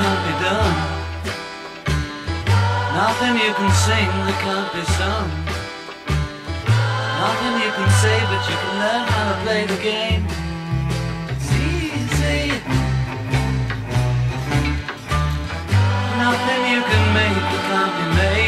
can't be done. Nothing you can sing that can't be sung. Nothing you can say, but you can learn how to play the game. It's easy. Nothing you can make that can't be made.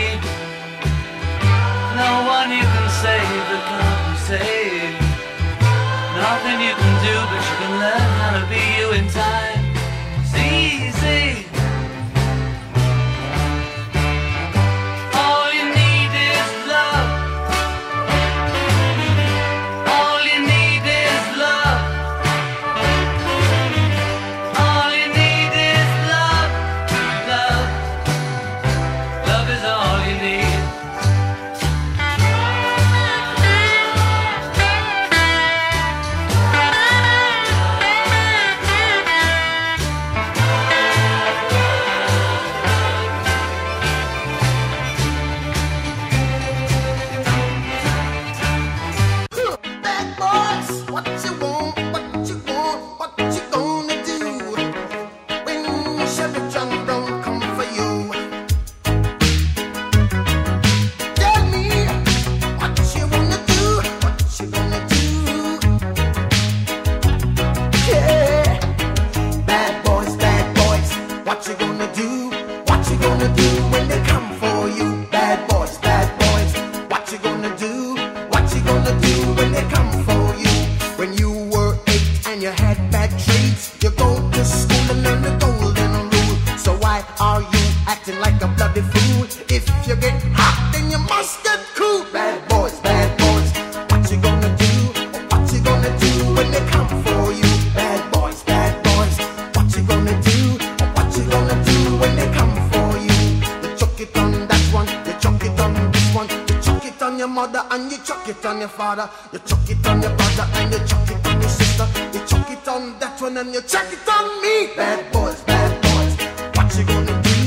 your mother and you chuck it on your father. You chuck it on your brother and you chuck it on your sister. You chuck it on that one and you chuck it on me. Bad boys, bad boys. What you gonna do?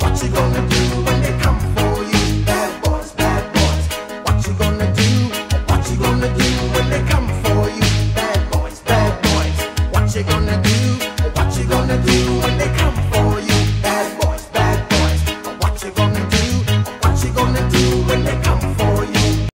What you gonna do when they come for you? Bad boys, bad boys. What you gonna do? What you gonna do when they come for you? Bad boys, bad boys. What you gonna do? What you gonna do when they come